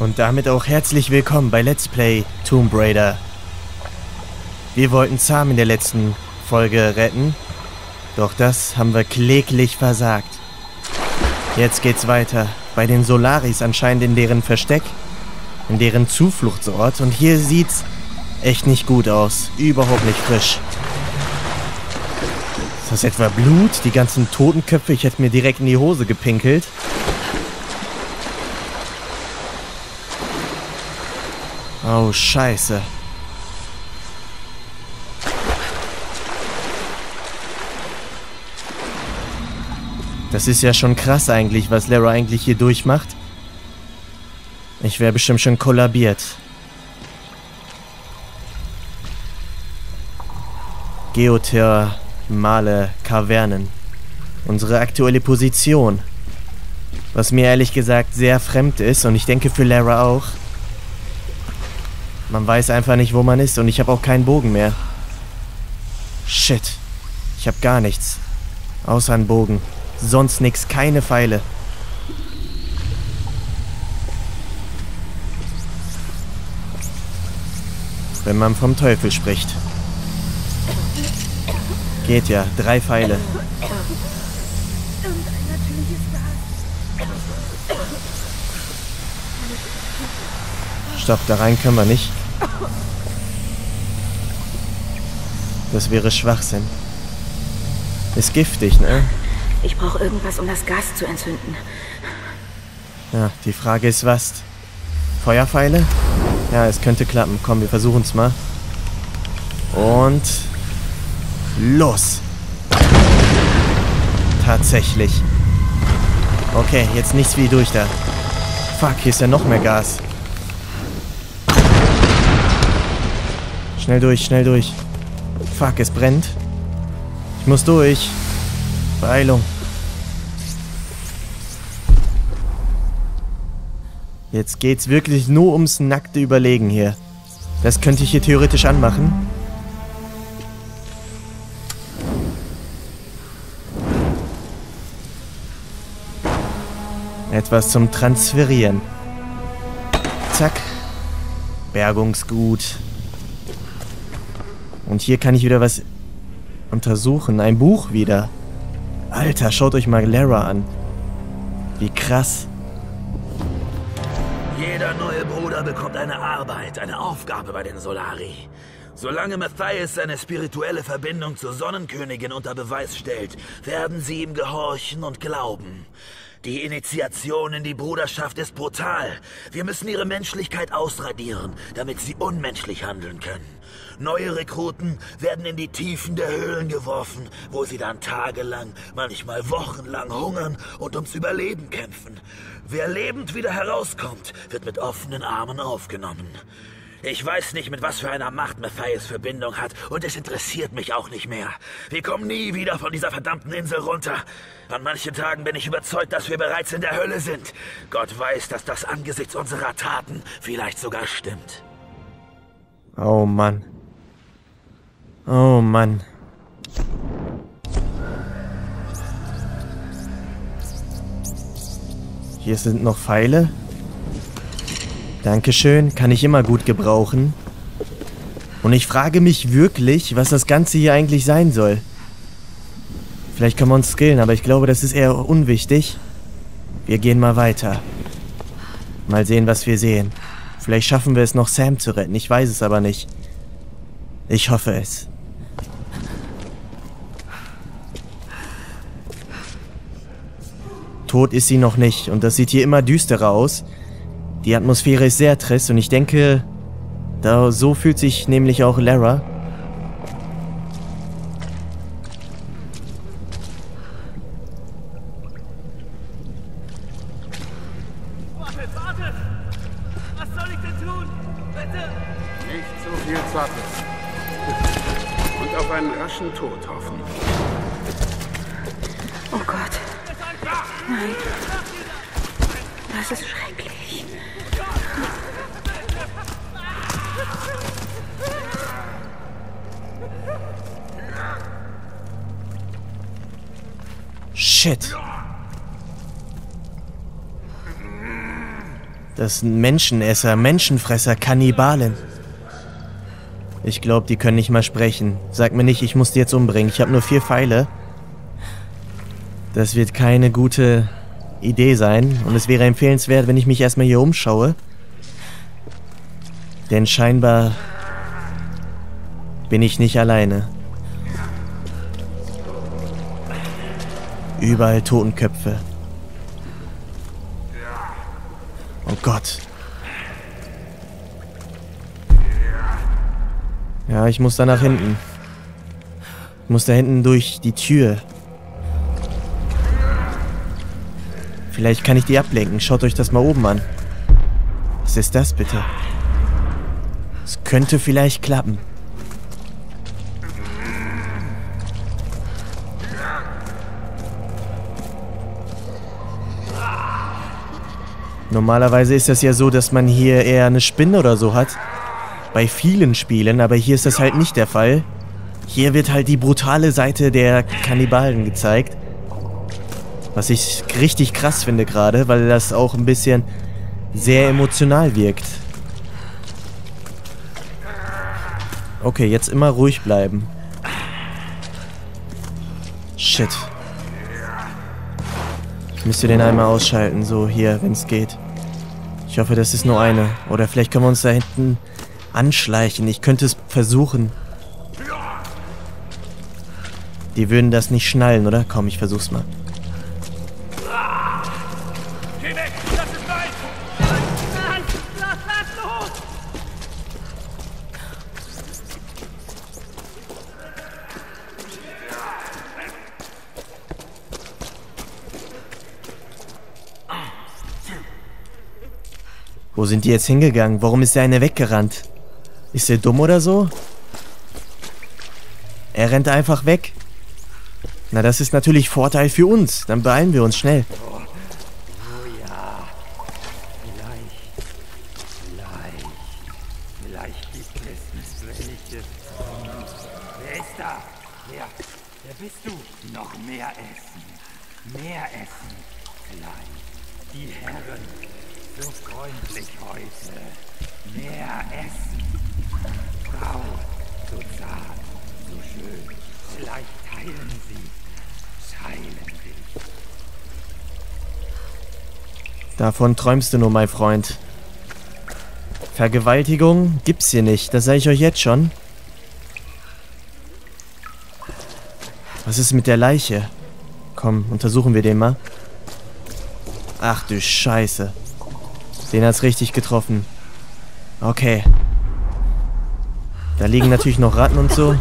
Und damit auch herzlich willkommen bei Let's Play Tomb Raider. Wir wollten Sam in der letzten Folge retten, doch das haben wir kläglich versagt. Jetzt geht's weiter bei den Solaris anscheinend in deren Versteck, in deren Zufluchtsort und hier sieht's echt nicht gut aus, überhaupt nicht frisch. Ist das etwa Blut? Die ganzen Totenköpfe, ich hätte mir direkt in die Hose gepinkelt. Oh, scheiße. Das ist ja schon krass eigentlich, was Lara eigentlich hier durchmacht. Ich wäre bestimmt schon kollabiert. Geothermale Kavernen. Unsere aktuelle Position. Was mir ehrlich gesagt sehr fremd ist und ich denke für Lara auch. Man weiß einfach nicht, wo man ist und ich habe auch keinen Bogen mehr. Shit. Ich habe gar nichts. Außer einen Bogen. Sonst nix, keine Pfeile. Wenn man vom Teufel spricht. Geht ja, drei Pfeile. Stopp, da rein können wir nicht. Das wäre Schwachsinn. Ist giftig, ne? Ich brauche irgendwas, um das Gas zu entzünden. Ja, die Frage ist was? Feuerpfeile? Ja, es könnte klappen. Komm, wir versuchen es mal. Und los! Tatsächlich. Okay, jetzt nichts wie durch da. Fuck, hier ist ja noch mehr Gas. Schnell durch, schnell durch. Fuck, es brennt. Ich muss durch. Beeilung. Jetzt geht's wirklich nur ums nackte Überlegen hier. Das könnte ich hier theoretisch anmachen. Etwas zum Transferieren. Zack. Bergungsgut. Und hier kann ich wieder was untersuchen. Ein Buch wieder. Alter, schaut euch mal Lara an. Wie krass. Jeder neue Bruder bekommt eine Arbeit, eine Aufgabe bei den Solari. Solange Matthias seine spirituelle Verbindung zur Sonnenkönigin unter Beweis stellt, werden sie ihm gehorchen und glauben. Die Initiation in die Bruderschaft ist brutal. Wir müssen ihre Menschlichkeit ausradieren, damit sie unmenschlich handeln können. Neue Rekruten werden in die Tiefen der Höhlen geworfen, wo sie dann tagelang, manchmal wochenlang hungern und ums Überleben kämpfen. Wer lebend wieder herauskommt, wird mit offenen Armen aufgenommen. Ich weiß nicht, mit was für einer Macht Matthias Verbindung hat, und es interessiert mich auch nicht mehr. Wir kommen nie wieder von dieser verdammten Insel runter. An manchen Tagen bin ich überzeugt, dass wir bereits in der Hölle sind. Gott weiß, dass das angesichts unserer Taten vielleicht sogar stimmt. Oh Mann. Oh Mann. Hier sind noch Pfeile. Dankeschön, kann ich immer gut gebrauchen. Und ich frage mich wirklich, was das Ganze hier eigentlich sein soll. Vielleicht können wir uns skillen, aber ich glaube, das ist eher unwichtig. Wir gehen mal weiter. Mal sehen, was wir sehen. Vielleicht schaffen wir es noch, Sam zu retten. Ich weiß es aber nicht. Ich hoffe es. Tot ist sie noch nicht und das sieht hier immer düsterer aus. Die Atmosphäre ist sehr trist und ich denke, da so fühlt sich nämlich auch Lara. Shit. Das sind Menschenesser, Menschenfresser, Kannibalen. Ich glaube, die können nicht mal sprechen. Sag mir nicht, ich muss die jetzt umbringen. Ich habe nur vier Pfeile. Das wird keine gute Idee sein. Und es wäre empfehlenswert, wenn ich mich erstmal hier umschaue. Denn scheinbar bin ich nicht alleine. Überall Totenköpfe. Oh Gott. Ja, ich muss da nach hinten. Ich muss da hinten durch die Tür. Vielleicht kann ich die ablenken. Schaut euch das mal oben an. Was ist das bitte? Es könnte vielleicht klappen. Normalerweise ist das ja so, dass man hier eher eine Spinne oder so hat. Bei vielen Spielen, aber hier ist das halt nicht der Fall. Hier wird halt die brutale Seite der Kannibalen gezeigt. Was ich richtig krass finde gerade, weil das auch ein bisschen sehr emotional wirkt. Okay, jetzt immer ruhig bleiben. Shit. Ich müsste den einmal ausschalten, so hier, wenn es geht. Ich hoffe, das ist nur eine. Oder vielleicht können wir uns da hinten anschleichen. Ich könnte es versuchen. Die würden das nicht schnallen, oder? Komm, ich versuch's mal. Wo sind die jetzt hingegangen? Warum ist der eine weggerannt? Ist er dumm oder so? Er rennt einfach weg. Na, das ist natürlich Vorteil für uns. Dann beeilen wir uns schnell. Vielleicht, vielleicht gibt es welche. Wer ist da? Wer, wer bist du? Noch mehr essen. Mehr essen. Vielleicht. Die Herren. So freundlich heute. Mehr essen. Frau. So zart. So schön. Vielleicht heilen sie. Heilen dich. Davon träumst du nur, mein Freund. Vergewaltigung gibt's hier nicht. Das sage ich euch jetzt schon. Was ist mit der Leiche? Komm, untersuchen wir den mal. Ach du Scheiße. Den hat's richtig getroffen. Okay. Da liegen natürlich noch Ratten und so.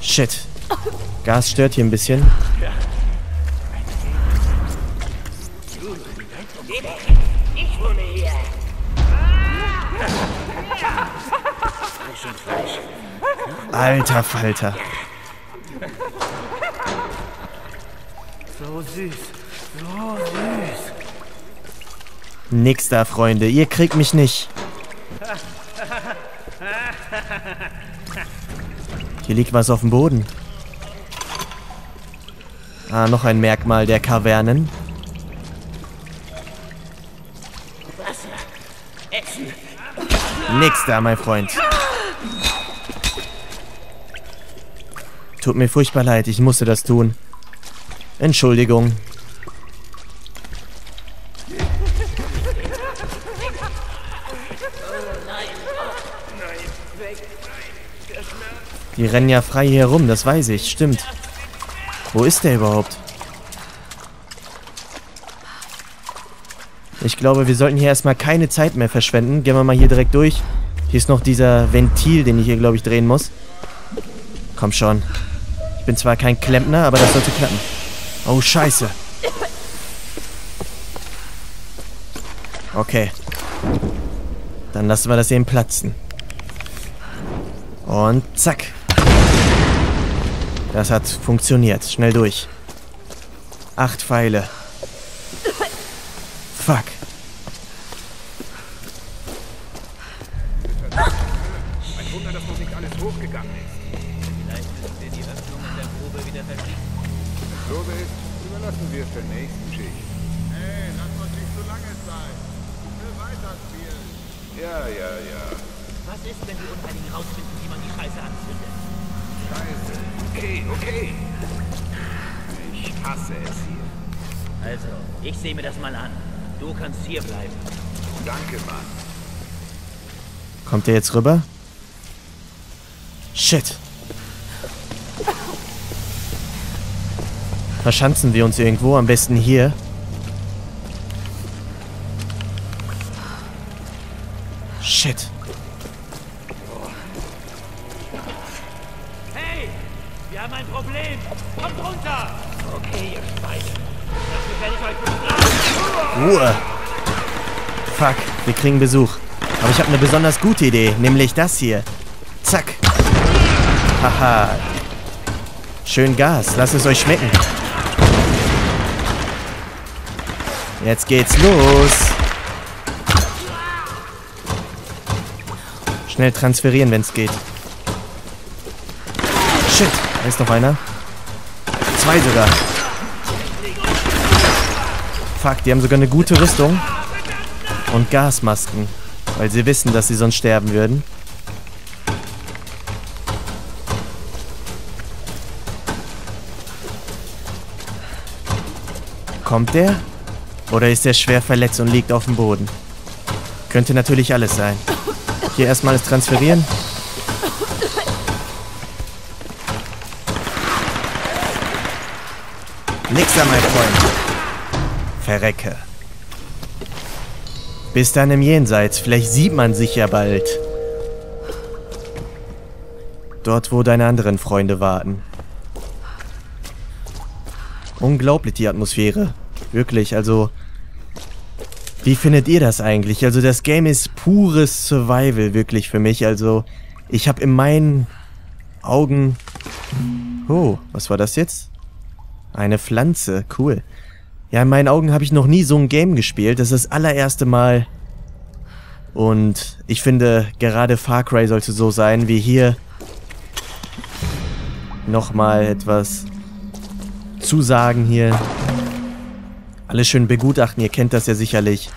Shit. Gas stört hier ein bisschen. Alter Falter. So süß. So süß. Nix da, Freunde. Ihr kriegt mich nicht. Hier liegt was auf dem Boden. Ah, noch ein Merkmal der Kavernen. Nix da, mein Freund. Tut mir furchtbar leid, ich musste das tun. Entschuldigung. Die rennen ja frei hier rum, das weiß ich, stimmt. Wo ist der überhaupt? Ich glaube, wir sollten hier erstmal keine Zeit mehr verschwenden. Gehen wir mal hier direkt durch. Hier ist noch dieser Ventil, den ich hier, glaube ich, drehen muss. Komm schon. Ich bin zwar kein Klempner, aber das sollte klappen. Oh, scheiße. Okay. Dann lassen wir das eben platzen. Und zack. Das hat funktioniert. Schnell durch. Acht Pfeile. Fuck. Ein Wunder, dass noch nicht alles hochgegangen ist. Vielleicht müssen wir die Öffnung in der Grube wieder verschließen. Wenn es so ist, überlassen wir es der nächsten Schicht. Hey, lass uns nicht zu lange Zeit. Ich will weiterspielen. Ja, ja, ja. Was ist, wenn die Unheiligen rausfinden, wie man die Scheiße anzündet? Scheiße. Okay, okay. Ich hasse es hier. Also, ich sehe mir das mal an. Du kannst hier bleiben. Danke, Mann. Kommt der jetzt rüber? Shit. Verschanzen wir uns irgendwo, am besten hier. Shit. Hey! Wir haben ein Problem! Kommt runter! Okay, ihr Schweine. Dafür werde ich euch bestrafen. Ruhe. Fuck, wir kriegen Besuch. Aber ich habe eine besonders gute Idee, nämlich das hier. Zack. Haha. Schön Gas, lasst es euch schmecken. Jetzt geht's los. Schnell transferieren, wenn's geht. Shit, da ist noch einer. Zwei sogar. Fuck, die haben sogar eine gute Rüstung. Und Gasmasken. Weil sie wissen, dass sie sonst sterben würden. Kommt der? Oder ist er schwer verletzt und liegt auf dem Boden? Könnte natürlich alles sein. Hier erstmal das Transferieren. Nix da, mein Freund. Verrecke. Bis dann im Jenseits. Vielleicht sieht man sich ja bald. Dort, wo deine anderen Freunde warten. Unglaublich, die Atmosphäre. Wirklich, also... Wie findet ihr das eigentlich? Also das Game ist pures Survival, wirklich für mich. Also ich habe in meinen Augen... Oh, was war das jetzt? Eine Pflanze, cool. Ja, in meinen Augen habe ich noch nie so ein Game gespielt. Das ist das allererste Mal. Und ich finde, gerade Far Cry sollte so sein wie hier. Nochmal etwas zusagen hier. Alles schön begutachten, ihr kennt das ja sicherlich.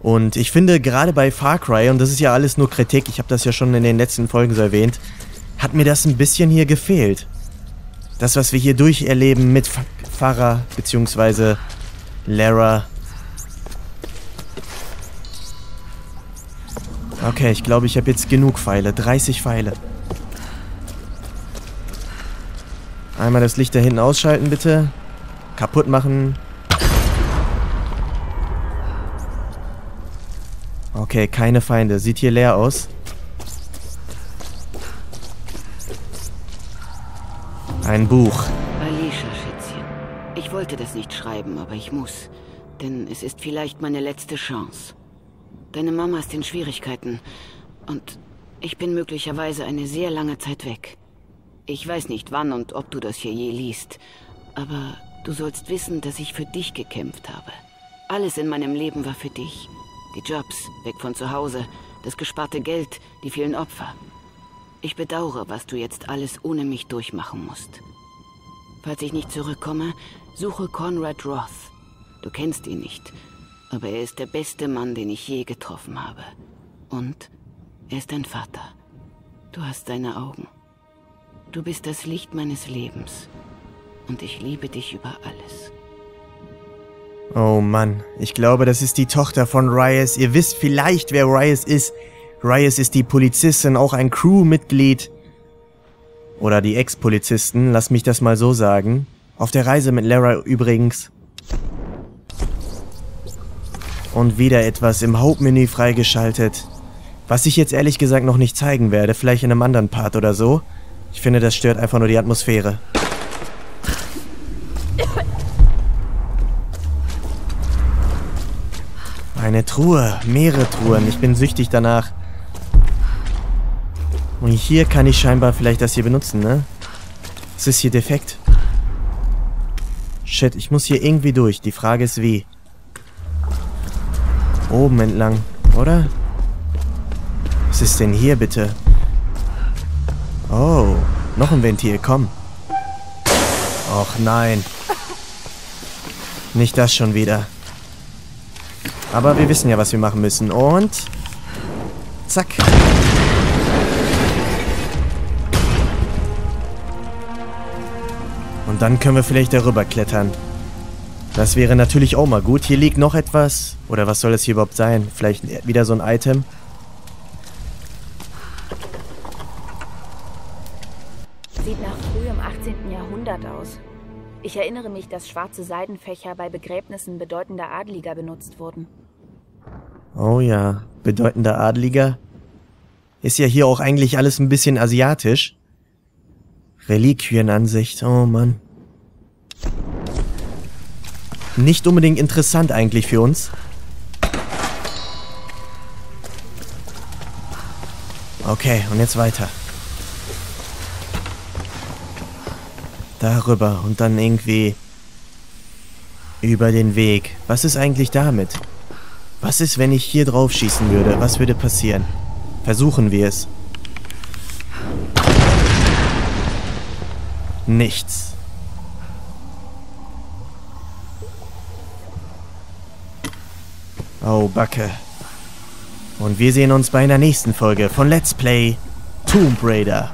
Und ich finde, gerade bei Far Cry, und das ist ja alles nur Kritik, ich habe das ja schon in den letzten Folgen so erwähnt, hat mir das ein bisschen hier gefehlt. Das, was wir hier durcherleben mit Farah bzw. Lara. Okay, ich glaube, ich habe jetzt genug Pfeile. 30 Pfeile. Einmal das Licht da hinten ausschalten, bitte. Kaputt machen. Okay, keine Feinde. Sieht hier leer aus. Ein Buch. Alicia, Schätzchen. Ich wollte das nicht schreiben, aber ich muss. Denn es ist vielleicht meine letzte Chance. Deine Mama ist in Schwierigkeiten. Und ich bin möglicherweise eine sehr lange Zeit weg. Ich weiß nicht wann und ob du das hier je liest. Aber du sollst wissen, dass ich für dich gekämpft habe. Alles in meinem Leben war für dich. Die Jobs, weg von zu Hause, das gesparte Geld, die vielen Opfer. Ich bedauere, was du jetzt alles ohne mich durchmachen musst. Falls ich nicht zurückkomme, suche Conrad Roth. Du kennst ihn nicht, aber er ist der beste Mann, den ich je getroffen habe. Und er ist dein Vater. Du hast seine Augen. Du bist das Licht meines Lebens. Und ich liebe dich über alles. Oh Mann, ich glaube, das ist die Tochter von Reyes. Ihr wisst vielleicht, wer Reyes ist. Reyes ist die Polizistin, auch ein Crewmitglied. Oder die Ex-Polizisten, lass mich das mal so sagen. Auf der Reise mit Lara übrigens. Und wieder etwas im Hauptmenü freigeschaltet. Was ich jetzt ehrlich gesagt noch nicht zeigen werde, vielleicht in einem anderen Part oder so. Ich finde, das stört einfach nur die Atmosphäre. Eine Truhe, mehrere Truhen. Ich bin süchtig danach. Und hier kann ich scheinbar vielleicht das hier benutzen, ne? Es ist hier defekt. Shit, ich muss hier irgendwie durch. Die Frage ist wie. Oben entlang, oder? Was ist denn hier bitte? Oh, noch ein Ventil, komm. Och nein. Nicht das schon wieder. Aber wir wissen ja, was wir machen müssen. Und... Zack. Und dann können wir vielleicht darüber klettern. Das wäre natürlich auch mal gut. Hier liegt noch etwas. Oder was soll das hier überhaupt sein? Vielleicht wieder so ein Item. Ich erinnere mich, dass schwarze Seidenfächer bei Begräbnissen bedeutender Adliger benutzt wurden. Oh ja, bedeutender Adliger. Ist ja hier auch eigentlich alles ein bisschen asiatisch. Reliquienansicht, oh Mann. Nicht unbedingt interessant eigentlich für uns. Okay, und jetzt weiter. Darüber und dann irgendwie über den Weg. Was ist eigentlich damit? Was ist, wenn ich hier drauf schießen würde? Was würde passieren? Versuchen wir es. Nichts. Oh, Backe. Und wir sehen uns bei einer nächsten Folge von Let's Play Tomb Raider.